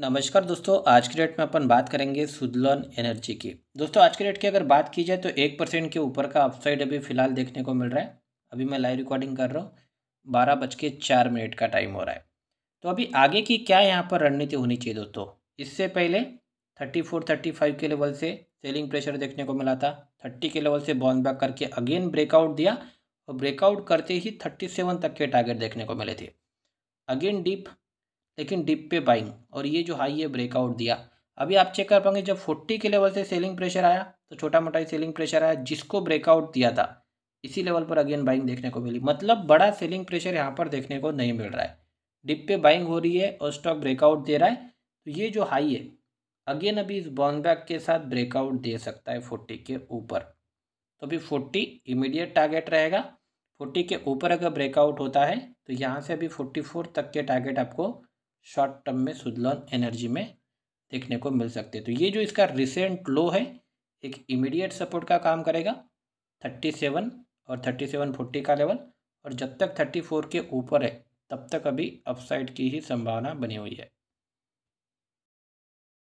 नमस्कार दोस्तों, आज के डेट में अपन बात करेंगे सुदलन एनर्जी की। दोस्तों, आज के डेट की अगर बात की जाए तो एक परसेंट के ऊपर का अपसाइड अभी फ़िलहाल देखने को मिल रहा है। अभी मैं लाइव रिकॉर्डिंग कर रहा हूँ, बारह बज के चार मिनट का टाइम हो रहा है। तो अभी आगे की क्या यहाँ पर रणनीति होनी चाहिए दोस्तों? इससे पहले थर्टी फोर थर्टी फाइव के लेवल से सेलिंग प्रेशर देखने को मिला था। थर्टी के लेवल से बॉन्स बैक करके अगेन ब्रेकआउट दिया और ब्रेकआउट करते ही थर्टी सेवन तक के टारगेट देखने को मिले थे। अगेन डीप लेकिन डिप पे बाइंग और ये जो हाई है ब्रेकआउट दिया। अभी आप चेक कर पाएँगे जब फोर्टी के लेवल से सेलिंग प्रेशर आया तो छोटा मोटा ही सेलिंग प्रेशर आया, जिसको ब्रेकआउट दिया था, इसी लेवल पर अगेन बाइंग देखने को मिली। मतलब बड़ा सेलिंग प्रेशर यहाँ पर देखने को नहीं मिल रहा है। डिप पे बाइंग हो रही है और स्टॉक ब्रेकआउट दे रहा है। तो ये जो हाई है अगेन अभी इस बॉन्स बैक के साथ ब्रेकआउट दे सकता है फोर्टी के ऊपर। तो अभी फोर्टी इमीडिएट टारगेट रहेगा। फोर्टी के ऊपर अगर ब्रेकआउट होता है तो यहाँ से अभी फोर्टी फोर तक के टारगेट आपको शॉर्ट टर्म में सुदलॉन एनर्जी में देखने को मिल सकते हैं। तो ये जो इसका रिसेंट लो है, एक इमीडिएट सपोर्ट का काम करेगा। थर्टी सेवन और थर्टी सेवन फोर्टी का लेवल और जब तक थर्टी फोर के ऊपर है, तब तक अभी अपसाइड की ही संभावना बनी हुई है।